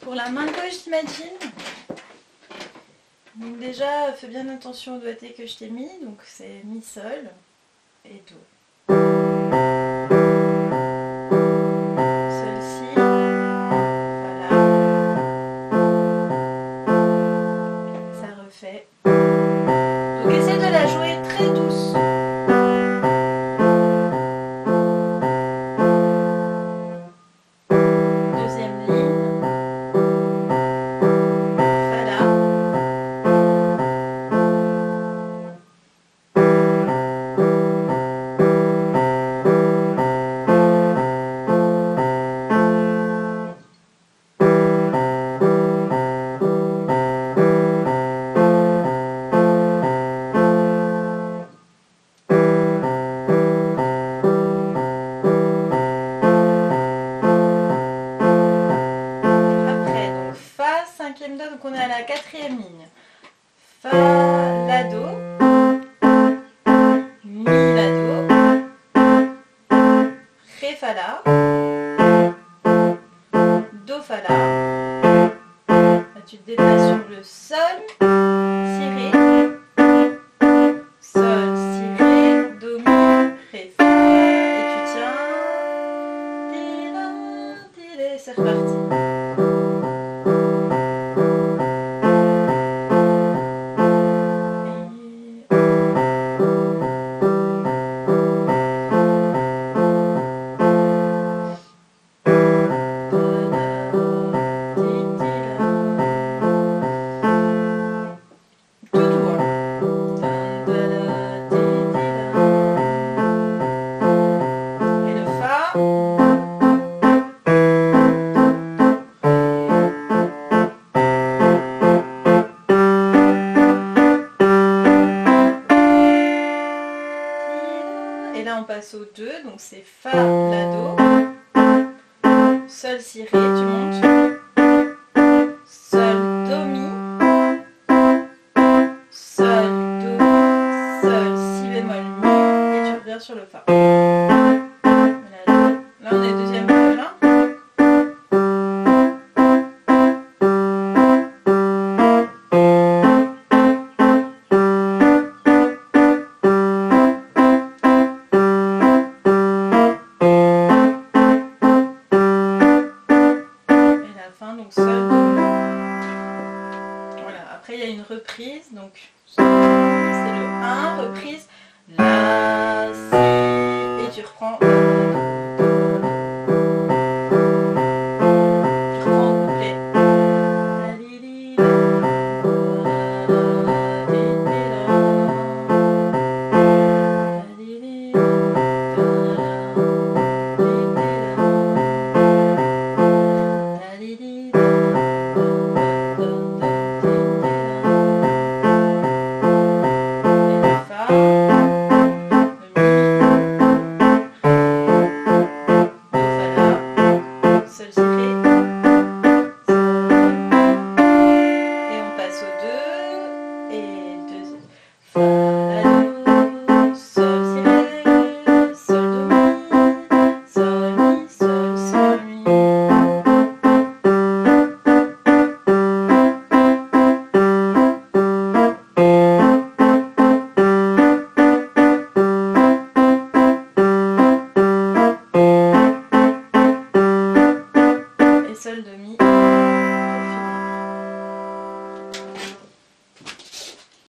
Pour la main gauche, j'imagine. Donc déjà, fais bien attention au doigté que je t'ai mis. Donc c'est mi sol et do. Après, donc Fa, cinquième Do, donc on est à la quatrième ligne. Fa, La, Do. Mi, La, Do. Ré, Fa, La. Do, Fa, La. Tu te déplaces sur le Sol, au 2, donc c'est Fa, La, Do. Sol, Si, Ré, tu montes. Sol, Do, Mi. Sol, Do, Sol, Si bémol, Mi. Et tu reviens sur le Fa. Après il y a une reprise, donc c'est le 1, reprise, la, si, et tu reprends.